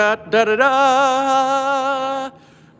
Da da da.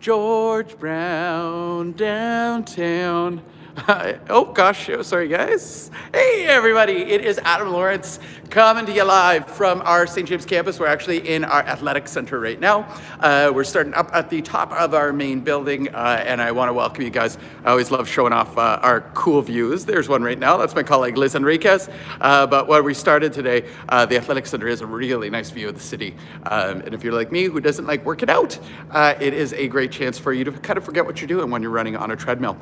George Brown downtown. oh gosh, oh, sorry guys. Hey everybody, it is Adam Lawrence coming to you live from our St. James campus. We're actually in our athletic center right now. Uh, we're starting up at the top of our main building uh, and I want to welcome you guys. I always love showing off uh, our cool views. There's one right now. That's my colleague Liz Enriquez. Uh, but where we started today, uh, the athletic center is a really nice view of the city. Um, and if you're like me who doesn't like working out, it is a great chance for you to kind of forget what you're doing when you're running on a treadmill.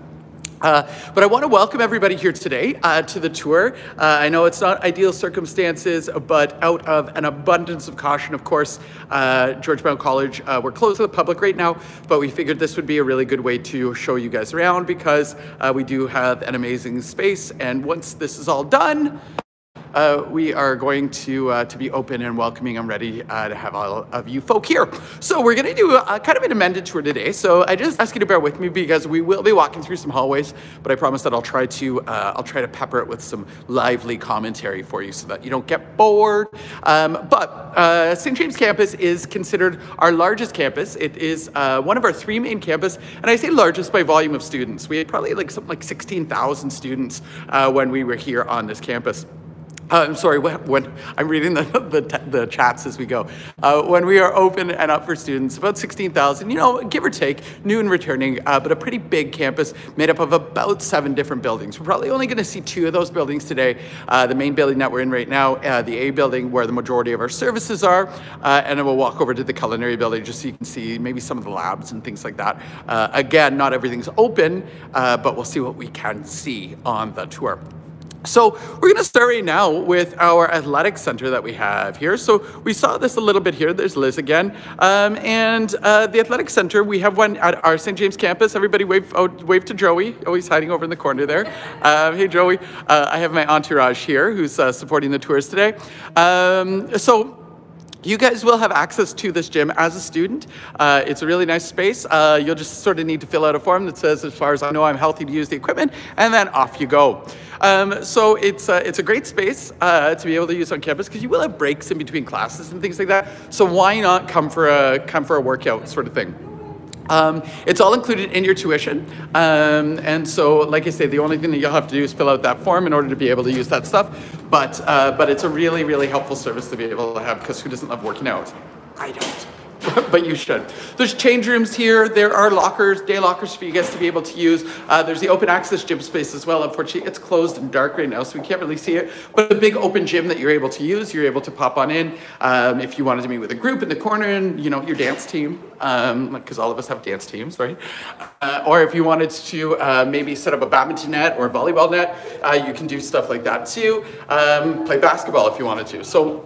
Uh, but I want to welcome everybody here today uh, to the tour. Uh, I know it's not ideal circumstances, but out of an abundance of caution, of course, uh, George Brown College, uh, we're closed to the public right now, but we figured this would be a really good way to show you guys around because uh, we do have an amazing space. And once this is all done, uh, we are going to uh, to be open and welcoming and ready uh, to have all of you folk here. So we're going to do a, kind of an amended tour today. So I just ask you to bear with me because we will be walking through some hallways, but I promise that I'll try to uh, I'll try to pepper it with some lively commentary for you so that you don't get bored. Um, but uh, St. James campus is considered our largest campus. It is uh, one of our three main campus, and I say largest by volume of students. We had probably like something like 16,000 students when we were here on this campus. Uh, I'm sorry, when, when, I'm reading the, the, the, chats as we go. Uh, when we are open and up for students, about 16,000, you know, give or take, new and returning, uh, but a pretty big campus made up of about seven different buildings. We're probably only gonna see two of those buildings today. Uh, the main building that we're in right now, uh, the A building where the majority of our services are, and then we'll walk over to the culinary building just so you can see maybe some of the labs and things like that. again, not everything's open, but we'll see what we can see on the tour. So we're going to start right now with our athletic center that we have here. So we saw this a little bit here. There's Liz again. Um, and uh, the athletic center, we have one at our St. James campus. Everybody wave, oh, wave to Joey. Oh, hiding over in the corner there. Um, hey, Joey. Uh, I have my entourage here who's uh, supporting the tours today. Um, so you guys will have access to this gym as a student. Uh, it's a really nice space. Uh, you'll just sort of need to fill out a form that says, as far as I know, I'm healthy to use the equipment, and then off you go. Um, so it's, uh, it's a great space uh, to be able to use on campus because you will have breaks in between classes and things like that. So why not come for a, come for a workout sort of thing? Um, it's all included in your tuition. Um, and so, like I say, the only thing that you'll have to do is fill out that form in order to be able to use that stuff. But, uh, but it's a really, really helpful service to be able to have because who doesn't love working out? I don't. but you should. There's change rooms here. There are lockers, day lockers for you guys to be able to use. Uh, there's the open access gym space as well. Unfortunately, it's closed and dark right now, so we can't really see it. But a big open gym that you're able to use, you're able to pop on in. Um, if you wanted to meet with a group in the corner and, you know, your dance team, because um, all of us have dance teams, right? Uh, or if you wanted to uh, maybe set up a badminton net or a volleyball net, uh, you can do stuff like that too. Um, play basketball if you wanted to. So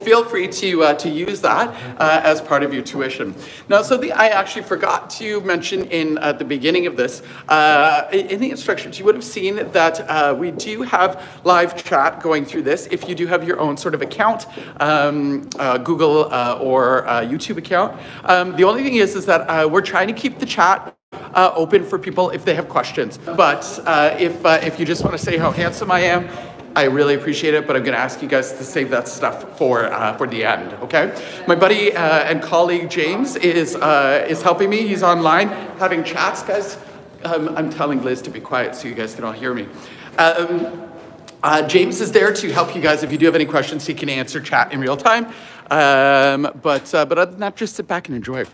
feel free to, uh, to use that uh, as part of your tuition. Now, so I actually forgot to mention in at the beginning of this, uh, in the instructions, you would have seen that uh, we do have live chat going through this. If you do have your own sort of account, um, uh, Google uh, or YouTube account, um, the only thing is, is that we're trying to keep the chat uh, open for people if they have questions. But uh, if, uh, if you just want to say how handsome I am, I really appreciate it, but I'm going to ask you guys to save that stuff for uh, for the end. Okay? My buddy uh, and colleague James is uh, is helping me. He's online having chats, guys. Um, I'm telling Liz to be quiet so you guys can all hear me. Um, uh, James is there to help you guys. If you do have any questions, he can answer chat in real time. Um, but uh, but other than that, just sit back and enjoy.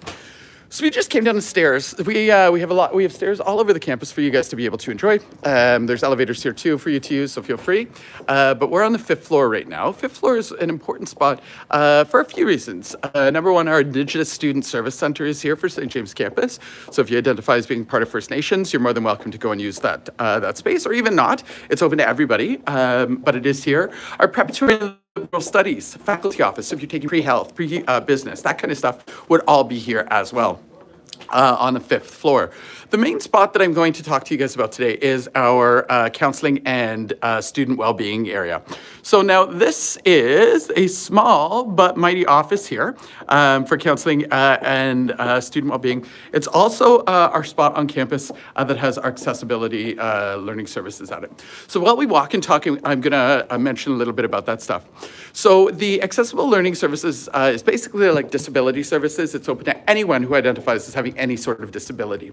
So we just came down the stairs. We, uh, we have a lot, we have stairs all over the campus for you guys to be able to enjoy. Um, there's elevators here too for you to use, so feel free. Uh, but we're on the fifth floor right now. Fifth floor is an important spot uh, for a few reasons. Uh, number one, our Indigenous Student Service Center is here for St. James campus. So if you identify as being part of First Nations, you're more than welcome to go and use that, uh, that space, or even not. It's open to everybody, um, but it is here. Our preparatory liberal studies, faculty office, if you're taking pre-health, pre-business, that kind of stuff would all be here as well. Uh, on the fifth floor. The main spot that I'm going to talk to you guys about today is our uh, counseling and uh, student well-being area. So now this is a small but mighty office here um, for counseling uh, and uh, student well-being. It's also uh, our spot on campus uh, that has our accessibility learning services at it. So while we walk and talk, I'm gonna mention a little bit about that stuff. So the accessible learning services is basically like disability services. It's open to anyone who identifies as having any sort of disability.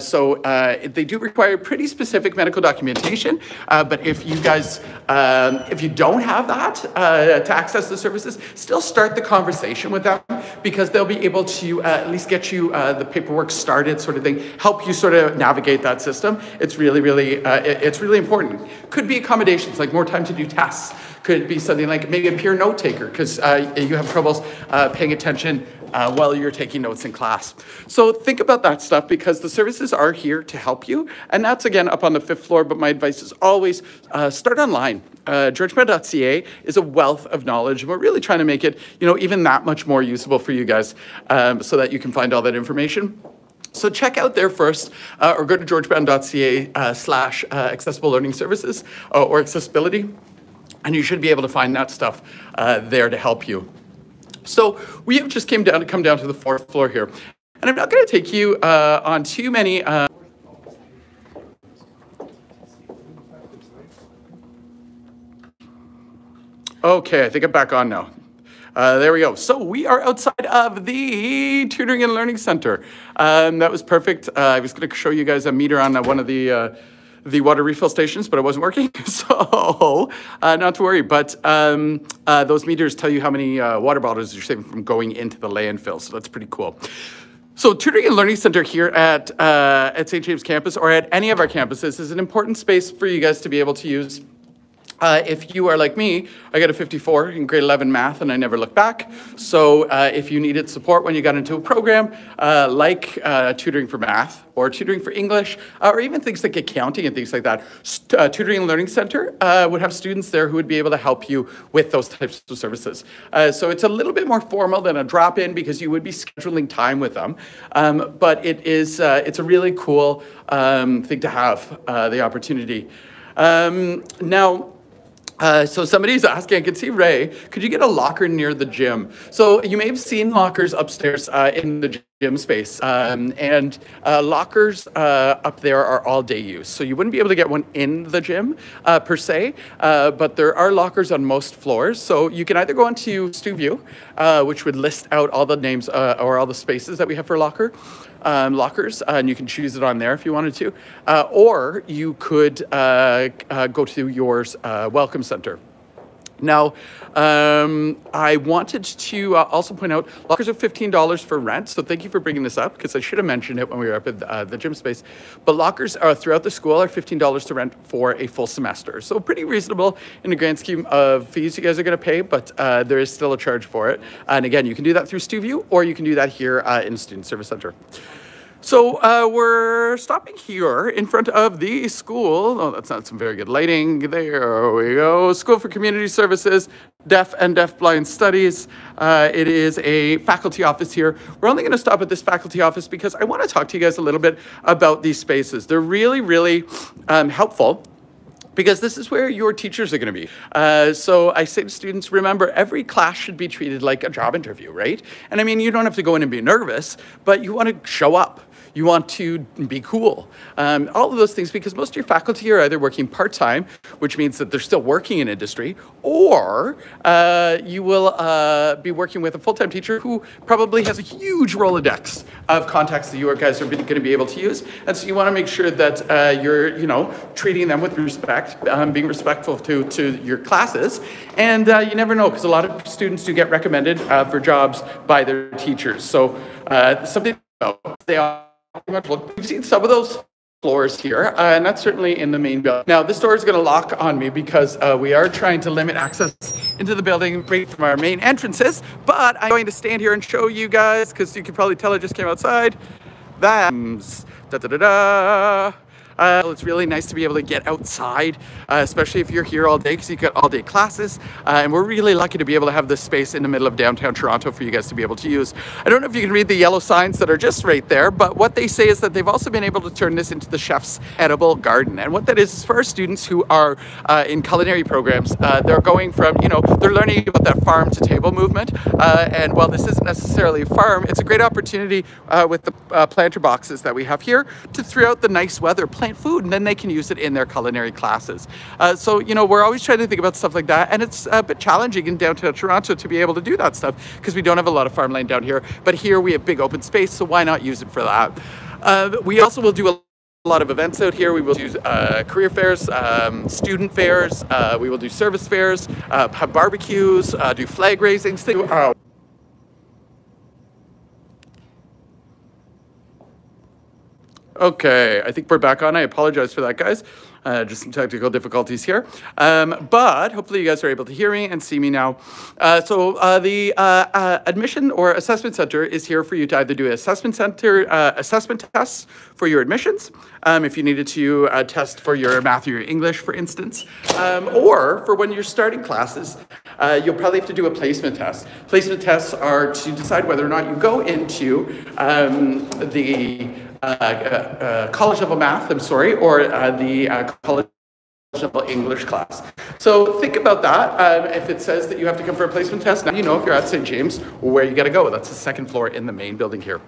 So they do require pretty specific medical documentation, but if you guys, um, if you don't have that uh, to access the services, still start the conversation with them because they'll be able to uh, at least get you uh, the paperwork started, sort of thing, help you sort of navigate that system. It's really, really, uh, it, it's really important. Could be accommodations like more time to do tests. Could be something like maybe a peer note taker because uh, you have troubles uh, paying attention uh, while you're taking notes in class. So think about that stuff because the services are here to help you. And that's again up on the fifth floor, but my advice is always uh, start online. Uh, is a wealth of knowledge. And we're really trying to make it, you know, even that much more usable for you guys um, so that you can find all that information. So check out there first, uh, or go to georgebrown.ca uh, slash uh, accessible learning services uh, or accessibility, and you should be able to find that stuff uh, there to help you. So we have just came down to come down to the fourth floor here. And I'm not going to take you uh, on too many. Uh, okay, I think I'm back on now. Uh, there we go. So we are outside of the Tutoring and Learning Center. Um, that was perfect. Uh, I was going to show you guys a meter on one of the uh, the water refill stations, but it wasn't working. so uh, not to worry. But um, uh, those meters tell you how many uh, water bottles you're saving from going into the landfill. So that's pretty cool. So Tutoring and Learning Center here at, uh, at St. James campus or at any of our campuses is an important space for you guys to be able to use uh, if you are like me, I got a 54 in grade 11 math and I never looked back. So uh, if you needed support when you got into a program uh, like uh, tutoring for math or tutoring for English uh, or even things like accounting and things like that, uh, Tutoring and Learning Center would have students there who would be able to help you with those types of services. so it's a little bit more formal than a drop-in because you would be scheduling time with them. Um, but it is, it's a really cool um, thing to have, the opportunity. Um, now, uh, so somebody's asking, I can see Ray, could you get a locker near the gym? So you may have seen lockers upstairs uh, in the gym space. Um, and uh, lockers uh, up there are all day use. So you wouldn't be able to get one in the gym uh, per se, uh, but there are lockers on most floors. So you can either go onto StuView, which would list out all the names or all the spaces that we have for locker, um, lockers, uh, and you can choose it on there if you wanted to. Uh, or you could uh, uh go to your uh, Welcome Center. Now, um, I wanted to uh, also point out lockers are $15 for rent. So thank you for bringing this up because I should have mentioned it when we were up at uh, the gym space. But lockers are, throughout the school are $15 to rent for a full semester. So pretty reasonable in the grand scheme of fees you guys are going to pay, but uh, there is still a charge for it. And again, you can do that through StuView or you can do that here in Student Service Center. So uh, we're stopping here in front of the school. Oh, that's not some very good lighting. There we go. School for Community Services, Deaf and Deafblind Studies. Uh, it is a faculty office here. We're only going to stop at this faculty office because I want to talk to you guys a little bit about these spaces. They're really, really um, helpful because this is where your teachers are going to be. Uh, so I say to students, remember, every class should be treated like a job interview, right? And I mean, you don't have to go in and be nervous, but you want to show up you want to be cool. Um, all of those things because most of your faculty are either working part-time, which means that they're still working in industry, or uh, you will uh, be working with a full-time teacher who probably has a huge Rolodex of contacts that you guys are going to be able to use. And so you want to make sure that uh, you're, you know, treating them with respect, um, being respectful to, to your classes. And uh, you never know because a lot of students do get recommended uh, for jobs by their teachers. So uh, something they are We've seen some of those floors here, uh, and that's certainly in the main building. Now, this door is going to lock on me because uh, we are trying to limit access into the building right from our main entrances, but I'm going to stand here and show you guys, because you can probably tell I just came outside, That's da da da da, Uh, it's really nice to be able to get outside, uh, especially if you're here all day because you've got all day classes. Uh, and we're really lucky to be able to have this space in the middle of downtown Toronto for you guys to be able to use. I don't know if you can read the yellow signs that are just right there, but what they say is that they've also been able to turn this into the chef's edible garden. And what that is is for our students who are uh, in culinary programs, uh, they're going from, you know, they're learning about that farm to table movement. Uh, and while this isn't necessarily a farm, it's a great opportunity with the planter boxes that we have here to throughout the nice weather plant food and then they can use it in their culinary classes. Uh, so, you know, we're always trying to think about stuff like that and it's a bit challenging in downtown Toronto to be able to do that stuff because we don't have a lot of farmland down here. But here we have big open space, so why not use it for that? Uh, we also will do a a lot of events out here. We will do uh, career fairs, um, student fairs, uh, we will do service fairs, uh, have barbecues, uh, do flag raisings. Things. Okay, I think we're back on. I apologize for that, guys. Uh, just some technical difficulties here. Um, but hopefully you guys are able to hear me and see me now. Uh, so uh, the uh, uh, admission or assessment center is here for you to either do assessment center uh, assessment tests for your admissions, um, if you needed to test for your math or your English, for instance, um, or for when you're starting classes, you'll probably have to do a placement test. Placement tests are to decide whether or not you go into um, the college level math, I'm sorry, or uh, the college English class. So think about that. Um, if it says that you have to come for a placement test, now you know if you're at St. James where you got to go. That's the second floor in the main building here.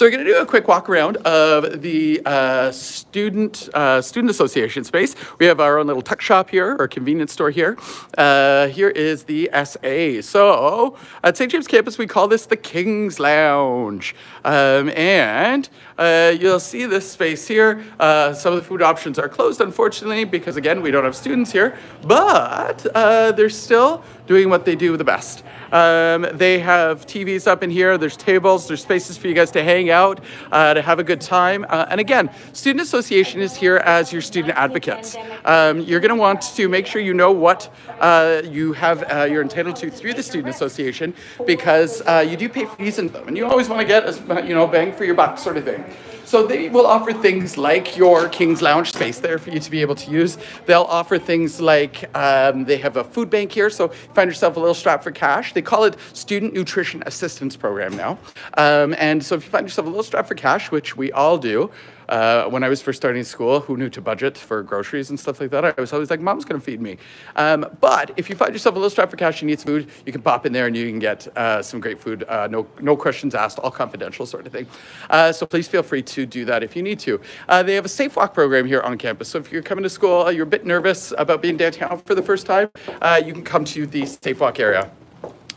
So we're going to do a quick walk around of the uh, student uh, student association space. We have our own little tuck shop here, or convenience store here. Uh, here is the SA. So at St. James campus, we call this the King's Lounge. Um, and uh, you'll see this space here. Uh, some of the food options are closed, unfortunately, because again, we don't have students here, but uh, they're still doing what they do the best. Um, they have TVs up in here. There's tables. There's spaces for you guys to hang out, uh, to have a good time. Uh, and again, Student Association is here as your student advocates. Um, you're going to want to make sure you know what uh, you have uh, you're entitled to through the Student Association because uh, you do pay fees in them, and you always want to get a you know bang for your buck sort of thing. So they will offer things like your King's Lounge space there for you to be able to use. They'll offer things like um, they have a food bank here, so find yourself a little strap for cash. They call it Student Nutrition Assistance Program now. Um, and so if you find yourself a little strap for cash, which we all do, uh, when I was first starting school, who knew to budget for groceries and stuff like that? I was always like, mom's going to feed me. Um, but if you find yourself a little strapped for cash, and need food, you can pop in there and you can get uh, some great food. Uh, no, no questions asked, all confidential sort of thing. Uh, so please feel free to do that if you need to. Uh, they have a safe walk program here on campus. So if you're coming to school, you're a bit nervous about being downtown for the first time, uh, you can come to the safe walk area.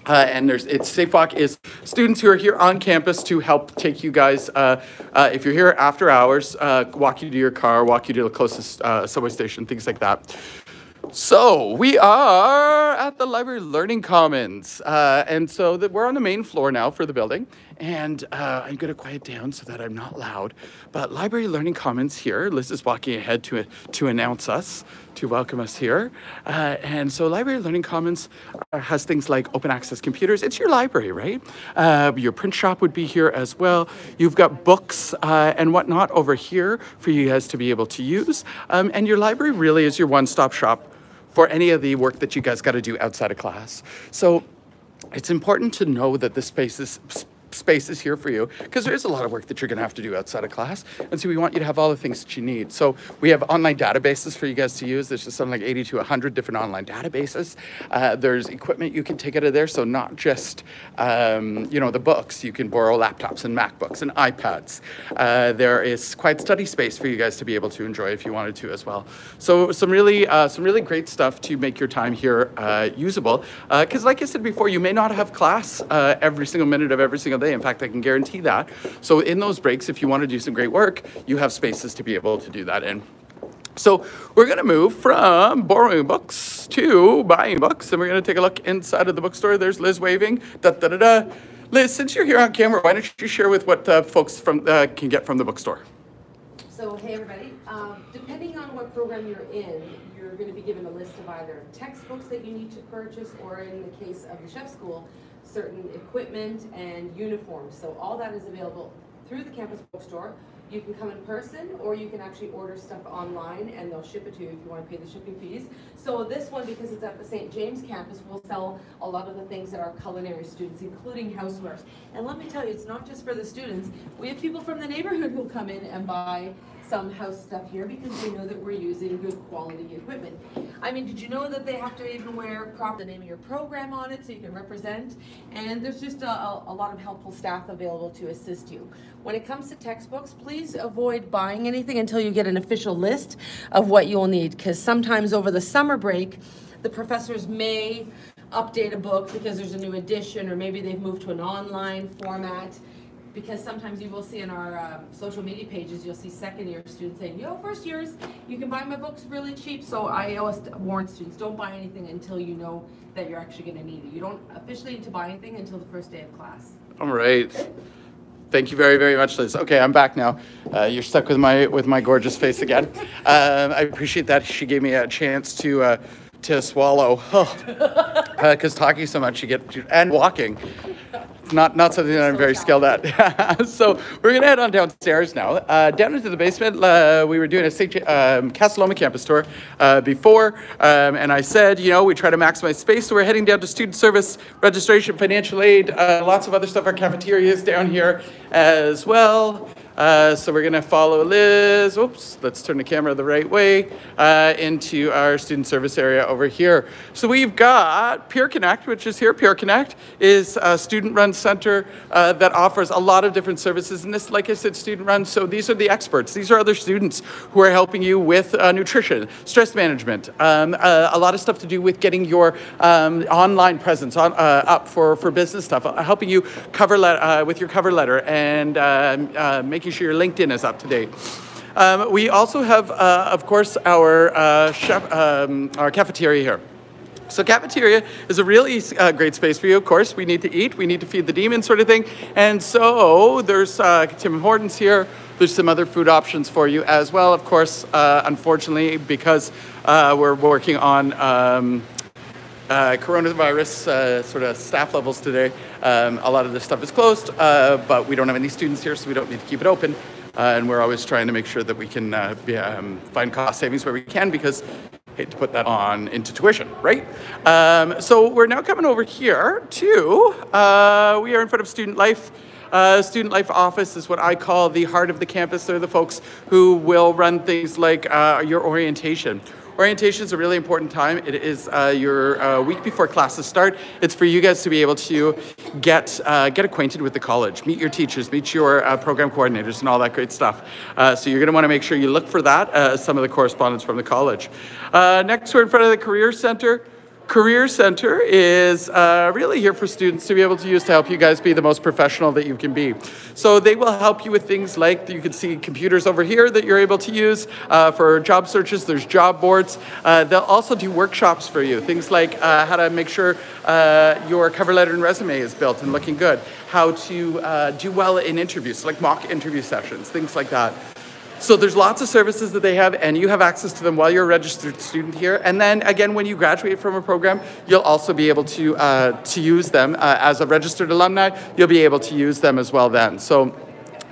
Uh, and there's it's Safe Walk is students who are here on campus to help take you guys. Uh, uh, if you're here after hours, uh, walk you to your car, walk you to the closest uh, subway station, things like that. So we are at the Library Learning Commons, uh, and so we're on the main floor now for the building. And uh, I'm going to quiet down so that I'm not loud. But Library Learning Commons here. Liz is walking ahead to to announce us, to welcome us here. Uh, and so Library Learning Commons uh, has things like open access computers. It's your library, right? Uh, your print shop would be here as well. You've got books uh, and whatnot over here for you guys to be able to use. Um, and your library really is your one-stop shop for any of the work that you guys got to do outside of class. So it's important to know that this space is space is here for you because there is a lot of work that you're going to have to do outside of class. And so we want you to have all the things that you need. So we have online databases for you guys to use. There's just something like 80 to 100 different online databases. Uh, there's equipment you can take out of there. So not just, um, you know, the books. You can borrow laptops and MacBooks and iPads. Uh, there is quiet study space for you guys to be able to enjoy if you wanted to as well. So some really, uh, some really great stuff to make your time here uh, usable. Because uh, like I said before, you may not have class uh, every single minute of every single day. In fact, I can guarantee that. So in those breaks, if you want to do some great work, you have spaces to be able to do that in. So we're going to move from borrowing books to buying books, and we're going to take a look inside of the bookstore. There's Liz waving. Da, da, da, da. Liz, since you're here on camera, why don't you share with what uh, folks from uh, can get from the bookstore? So, hey everybody, um, depending on what program you're in, you're going to be given a list of either textbooks that you need to purchase, or in the case of the chef school, certain equipment and uniforms. So all that is available through the campus bookstore. You can come in person or you can actually order stuff online and they'll ship it to you if you want to pay the shipping fees. So this one, because it's at the St. James campus, will sell a lot of the things that our culinary students, including housewares. And let me tell you, it's not just for the students. We have people from the neighborhood who'll come in and buy some house stuff here because they know that we're using good quality equipment. I mean, did you know that they have to even wear crop the name of your program on it so you can represent? And there's just a, a, a lot of helpful staff available to assist you. When it comes to textbooks, please avoid buying anything until you get an official list of what you'll need because sometimes over the summer break, the professors may update a book because there's a new edition or maybe they've moved to an online format because sometimes you will see in our um, social media pages, you'll see second year students saying, yo, first years, you can buy my books really cheap. So I always warn students, don't buy anything until you know that you're actually gonna need it. You don't officially need to buy anything until the first day of class. All right. Thank you very, very much, Liz. Okay, I'm back now. Uh, you're stuck with my with my gorgeous face again. Um, I appreciate that she gave me a chance to uh, to swallow because uh, talking so much you get and walking not not something that I'm very skilled at. so we're gonna head on downstairs now. Uh, down into the basement, uh, we were doing a St. Um, campus tour uh, before, um, and I said, you know, we try to maximize space, so we're heading down to student service, registration, financial aid, uh, lots of other stuff. Our cafeteria is down here as well. Uh, so we're gonna follow Liz, oops, let's turn the camera the right way, uh, into our student service area over here. So we've got Peer Connect, which is here. Peer Connect is a student-run center uh, that offers a lot of different services. And this, like I said, student-run, so these are the experts. These are other students who are helping you with uh, nutrition, stress management, um, uh, a lot of stuff to do with getting your um, online presence on, up for, for business stuff, helping you cover with your cover letter and um, making sure your LinkedIn is up to date. Um, we also have, uh, of course, our uh, chef, um, our cafeteria here. So cafeteria is a really uh, great space for you. Of course, we need to eat, we need to feed the demons, sort of thing. And so there's uh, Tim Hortons here. There's some other food options for you as well. Of course, uh, unfortunately, because uh, we're working on um, uh, coronavirus uh, sort of staff levels today. Um, a lot of this stuff is closed, uh, but we don't have any students here, so we don't need to keep it open. Uh, and we're always trying to make sure that we can uh, be, um, find cost savings where we can because hate to put that on into tuition, right? Um, so we're now coming over here to, uh, we are in front of Student Life. Uh, Student Life Office is what I call the heart of the campus. They're the folks who will run things like uh, your orientation Orientation is a really important time. It is uh, your uh, week before classes start. It's for you guys to be able to get uh, get acquainted with the college, meet your teachers, meet your uh, program coordinators, and all that great stuff. Uh, so you're going to want to make sure you look for that. Some of the correspondence from the college. next, we're in front of the Career Center. Career Center is uh, really here for students to be able to use to help you guys be the most professional that you can be. So they will help you with things like you can see computers over here that you're able to use uh, for job searches. There's job boards. Uh, they'll also do workshops for you. Things like uh, how to make sure uh, your cover letter and resume is built and looking good. How to uh, do well in interviews, like mock interview sessions, things like that. So there's lots of services that they have, and you have access to them while you're a registered student here. And then again, when you graduate from a program, you'll also be able to uh, to use them uh, as a registered alumni. You'll be able to use them as well then. So.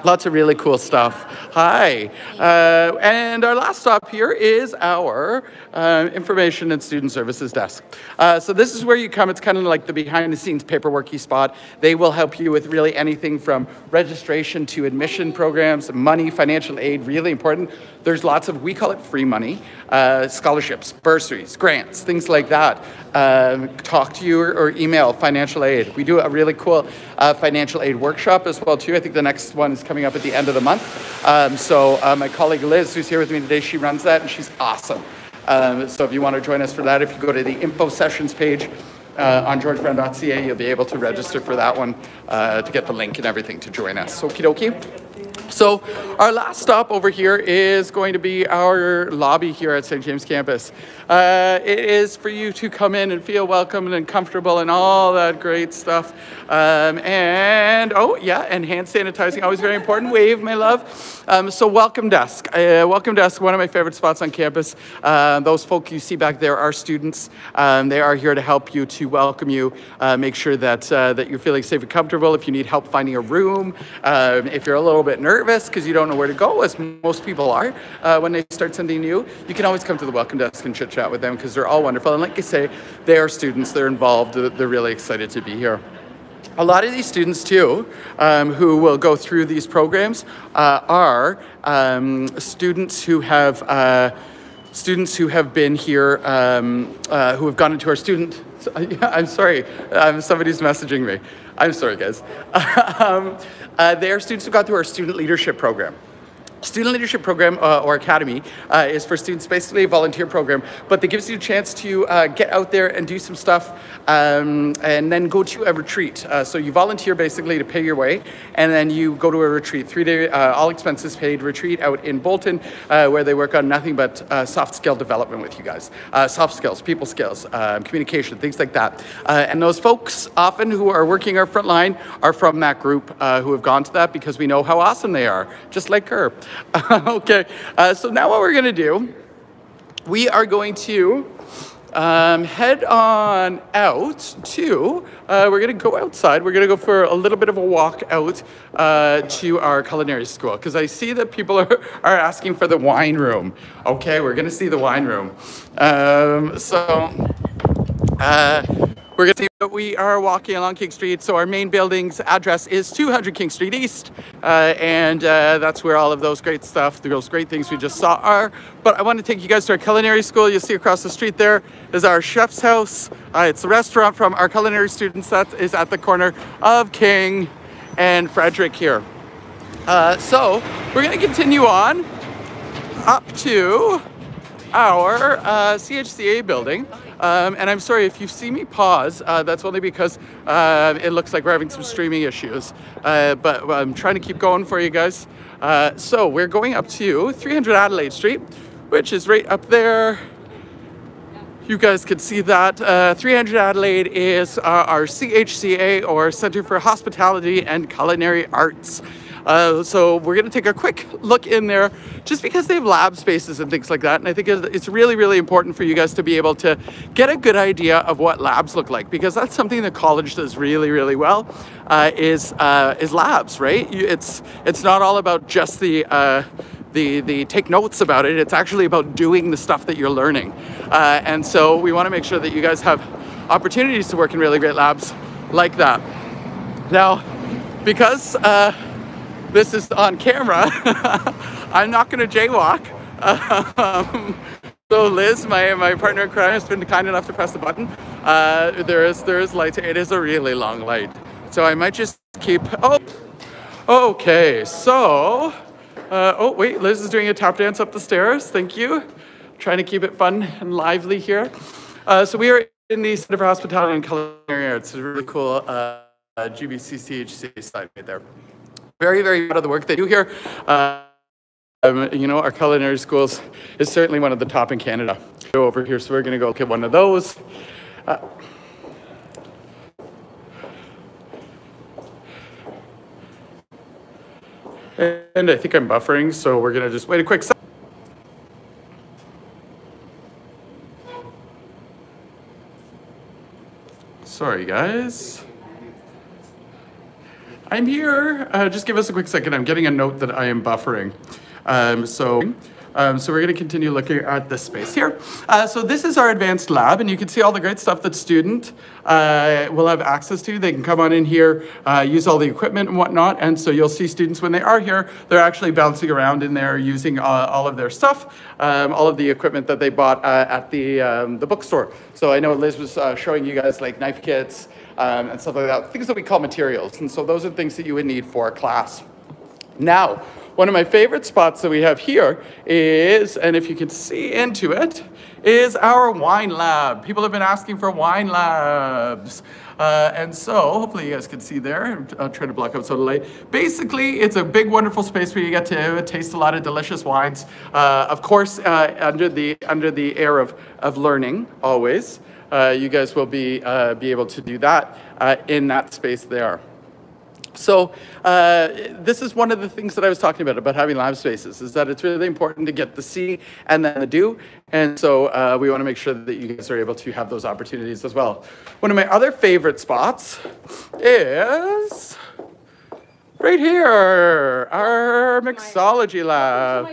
Lots of really cool stuff. Hi. Uh, and our last stop here is our uh, Information and Student Services Desk. Uh, so this is where you come. It's kind of like the behind the scenes paperworky spot. They will help you with really anything from registration to admission programs, money, financial aid, really important. There's lots of, we call it free money, uh, scholarships, bursaries, grants, things like that. Um, talk to you or, or, email financial aid. We do a really cool uh, financial aid workshop as well too. I think the next one is coming up at the end of the month. Um, so uh, my colleague Liz, who's here with me today, she runs that and she's awesome. Um, so if you want to join us for that, if you go to the info sessions page uh, on georgebrown.ca, you'll be able to register for that one uh, to get the link and everything to join us. Okie dokie. So our last stop over here is going to be our lobby here at St. James campus. Uh, it is for you to come in and feel welcome and comfortable and all that great stuff. Um, and, oh yeah, and hand sanitizing, always very important. Wave, my love. Um, so welcome desk. Uh, welcome desk, one of my favorite spots on campus. Uh, those folk you see back there are students. Um, they are here to help you, to welcome you, uh, make sure that, uh, that you're feeling safe and comfortable. If you need help finding a room, um, if you're a little bit nervous, because you don't know where to go, as most people are uh, when they start something new, you can always come to the welcome desk and chit chat with them because they're all wonderful. And like I say, they are students, they're involved, they're really excited to be here. A lot of these students, too, um, who will go through these programs, uh, are um, students who have uh, students who have been here, um, uh, who have gone into our student. I'm sorry, um, somebody's messaging me. I'm sorry, guys. um, uh, they are students who got through our student leadership program. Student Leadership Program uh, or Academy uh, is for students, basically a volunteer program, but it gives you a chance to uh, get out there and do some stuff um, and then go to a retreat. Uh, so you volunteer basically to pay your way and then you go to a retreat, three day, uh, all expenses paid retreat out in Bolton uh, where they work on nothing but soft skill development with you guys. soft skills, people skills, um, communication, things like that. and those folks often who are working our front line are from that group who have gone to that because we know how awesome they are, just like her. okay, uh, so now what we're gonna do, we are going to um, head on out to, uh, we're gonna go outside. We're gonna go for a little bit of a walk out uh, to our culinary school because I see that people are, are asking for the wine room. Okay, we're gonna see the wine room. Um, so, uh, we're going to see that we are walking along King Street. So our main building's address is 200 King Street East. Uh, and uh, that's where all of those great stuff, the those great things we just saw are. But I want to take you guys to our culinary school. You'll see across the street there is our chef's house. Uh, it's a restaurant from our culinary students that is at the corner of King and Frederick here. Uh, so we're going to continue on up to our uh, CHCA building. Um, and I'm sorry if you see me pause, uh, that's only because uh, it looks like we're having some streaming issues. Uh, but I'm trying to keep going for you guys. Uh, so we're going up to 300 Adelaide Street, which is right up there. You guys can see that. Uh, 300 Adelaide is uh, our CHCA or Center for Hospitality and Culinary Arts. Uh, so we're going to take a quick look in there just because they have lab spaces and things like that. And I think it's really, really important for you guys to be able to get a good idea of what labs look like because that's something that college does really, really well uh, is, uh, is labs, right? It's, it's not all about just the, uh, the, the take notes about it. It's actually about doing the stuff that you're learning. Uh, and so we want to make sure that you guys have opportunities to work in really great labs like that. Now, because uh, this is on camera. I'm not going to jaywalk. Um, so Liz, my, my partner in crime, has been kind enough to press the button. Uh, there is there is light. It is a really long light. So I might just keep. Oh, okay. So, uh, oh wait, Liz is doing a tap dance up the stairs. Thank you. Trying to keep it fun and lively here. Uh, so we are in the Center for Hospitality and Culinary Arts. It's a really cool uh, GBCCHC side right there. Very, very proud of the work they do here. Uh, um, you know, our culinary schools is certainly one of the top in Canada. Go over here, so we're going to go look at one of those. Uh, and I think I'm buffering, so we're going to just wait a quick second. Sorry, guys. I'm here. Uh, just give us a quick second. I'm getting a note that I am buffering. Um, so, um, so we're going to continue looking at this space here. Uh, so this is our advanced lab, and you can see all the great stuff that student uh, will have access to. They can come on in here, uh, use all the equipment and whatnot, and so you'll see students when they are here, they're actually bouncing around in there using uh, all of their stuff, um, all of the equipment that they bought uh, at the, um, the bookstore. So I know Liz was uh, showing you guys like knife kits, um, and stuff like that, things that we call materials. And so those are things that you would need for a class. Now, one of my favorite spots that we have here is, and if you can see into it, is our wine lab. People have been asking for wine labs. Uh, and so, hopefully you guys can see there. I'll try to block out so light. Basically, it's a big, wonderful space where you get to taste a lot of delicious wines. Uh, of course, uh, under the under the air of, of learning, always uh, you guys will be, uh, be able to do that uh, in that space there. So uh, this is one of the things that I was talking about, about having lab spaces, is that it's really important to get the see and then the do. And so uh, we want to make sure that you guys are able to have those opportunities as well. One of my other favorite spots is Right here, our mixology lab.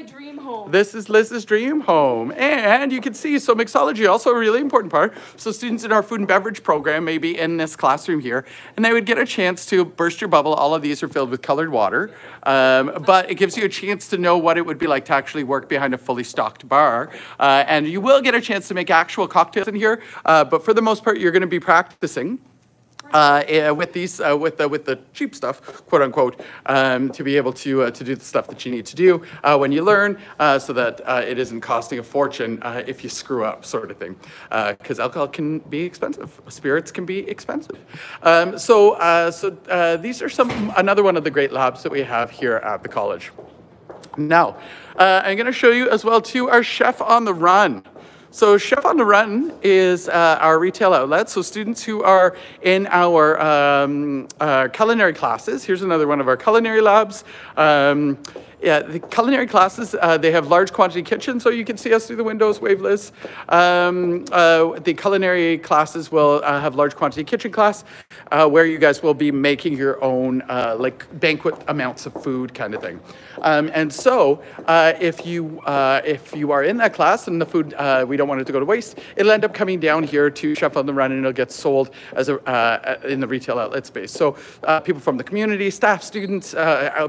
Home. This is Liz's dream home. And you can see, so mixology, also a really important part. So students in our food and beverage program may be in this classroom here, and they would get a chance to burst your bubble. All of these are filled with colored water. Um, but it gives you a chance to know what it would be like to actually work behind a fully stocked bar. Uh, and you will get a chance to make actual cocktails in here, uh, but for the most part, you're gonna be practicing uh, eh, with these uh, with the with the cheap stuff, quote unquote, um, to be able to uh, to do the stuff that you need to do uh, when you learn, uh, so that uh, it isn't costing a fortune if you screw up, sort of thing. Because alcohol can be expensive, spirits can be expensive. Um, so so these are some another one of the great labs that we have here at the college. Now, I'm going to show you as well too our chef on the run. So Chef on the Run is uh, our retail outlet. So students who are in our um, uh, culinary classes, here's another one of our culinary labs. Um, yeah, the culinary classes, uh, they have large quantity kitchens, so you can see us through the windows, waveless. Um, uh, the culinary classes will uh, have large quantity kitchen class, uh, where you guys will be making your own uh, like banquet amounts of food kind of thing. Um, and so uh, if, you, if you are in that class and the food, we don't want it to go to waste, it'll end up coming down here to Chef on the Run and it'll get sold as a, in the retail outlet space. So people from the community, staff, students,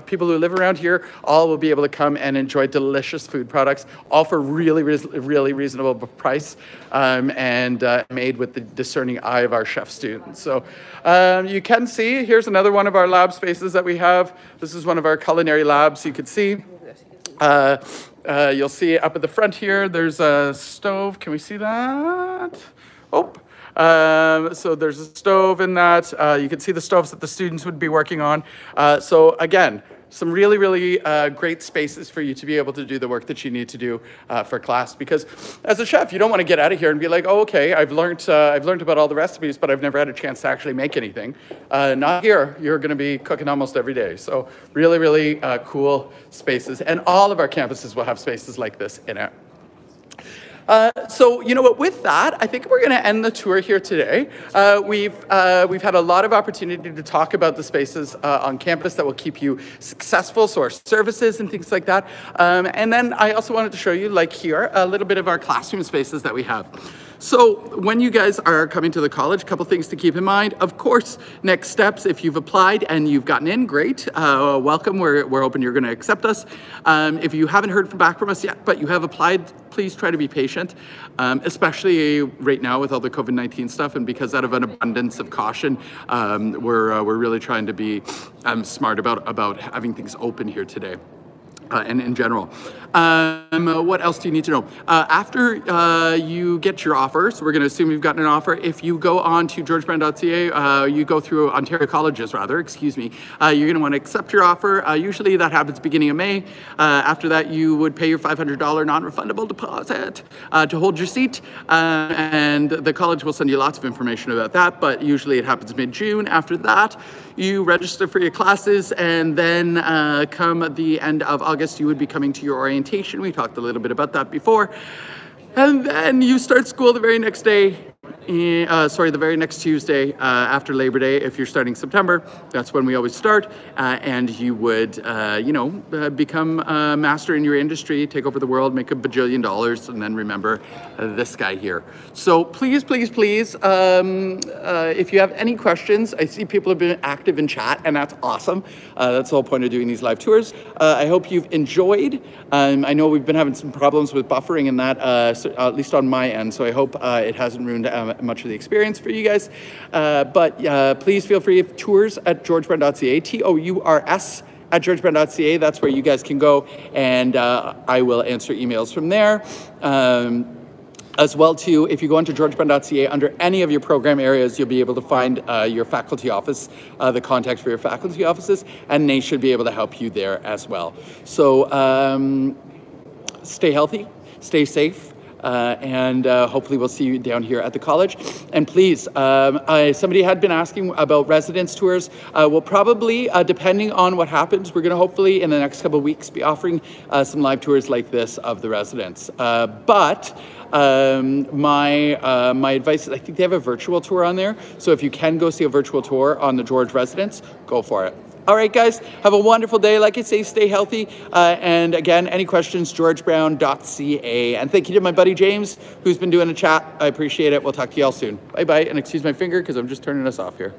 people who live around here, all will be able to come and enjoy delicious food products, all for really, really reasonable price um, and uh, made with the discerning eye of our chef students. So um, you can see, here's another one of our lab spaces that we have. This is one of our culinary labs you can see. Uh, uh, you'll see up at the front here, there's a stove. Can we see that? Oh. Um, so there's a stove in that. Uh, you can see the stoves that the students would be working on. Uh, so again, some really, really uh, great spaces for you to be able to do the work that you need to do uh, for class. Because as a chef, you don't want to get out of here and be like, oh, okay, I've learned, uh, I've learned about all the recipes, but I've never had a chance to actually make anything. Uh, not here. You're going to be cooking almost every day. So really, really uh, cool spaces. And all of our campuses will have spaces like this in it. Uh, so you know what? With that, I think we're going to end the tour here today. Uh, we've uh, we've had a lot of opportunity to talk about the spaces uh, on campus that will keep you successful, so our services and things like that. Um, and then I also wanted to show you, like here, a little bit of our classroom spaces that we have. So when you guys are coming to the college, a couple things to keep in mind. Of course, next steps, if you've applied and you've gotten in, great. Uh, welcome. We're, we're hoping you're going to accept us. Um, if you haven't heard from back from us yet, but you have applied, please try to be patient, um, especially right now with all the COVID-19 stuff. And because out of an abundance of caution, um, we're, uh, we're really trying to be um, smart about, about having things open here today uh, and in general. Um, uh, what else do you need to know? Uh, after uh, you get your offer, so we're going to assume you've gotten an offer. If you go on to georgebrown.ca, uh, you go through Ontario colleges, rather, excuse me, uh, you're going to want to accept your offer. Usually that happens beginning of May. After that, you would pay your $500 non-refundable deposit uh, to hold your seat, and the college will send you lots of information about that, but usually it happens mid-June. After that, you register for your classes, and then come the end of August, you would be coming to your orientation. We talked a little bit about that before. And then you start school the very next day, uh, sorry, the very next Tuesday uh, after Labor Day. If you're starting September, that's when we always start. Uh, and you would, uh, you know, uh, become a master in your industry, take over the world, make a bajillion dollars, and then remember uh, this guy here. So please, please, please, um, if you have any questions, I see people have been active in chat, and that's awesome. That's the whole point of doing these live tours. I hope you've enjoyed. Um, I know we've been having some problems with buffering and that, so, at least on my end, so I hope it hasn't ruined uh, much of the experience for you guys. Uh, but uh, please feel free, if tours at georgebrown.ca, T-O-U-R-S at georgebrown.ca, that's where you guys can go, and uh, I will answer emails from there. Um, as well too, if you go onto georgebrown.ca, under any of your program areas, you'll be able to find uh, your faculty office, uh, the contacts for your faculty offices, and they should be able to help you there as well. So um, stay healthy, stay safe. Uh, and uh, hopefully we'll see you down here at the college. And please, um, I, somebody had been asking about residence tours. Uh, we'll probably, uh, depending on what happens, we're going to hopefully in the next couple weeks be offering uh, some live tours like this of the residence. Uh, but um, my uh, my advice is I think they have a virtual tour on there. So if you can go see a virtual tour on the George residence, go for it. All right, guys, have a wonderful day. Like I say, stay healthy. Uh, and again, any questions, georgebrown.ca. And thank you to my buddy James, who's been doing a chat. I appreciate it. We'll talk to you all soon. Bye bye. And excuse my finger because I'm just turning us off here.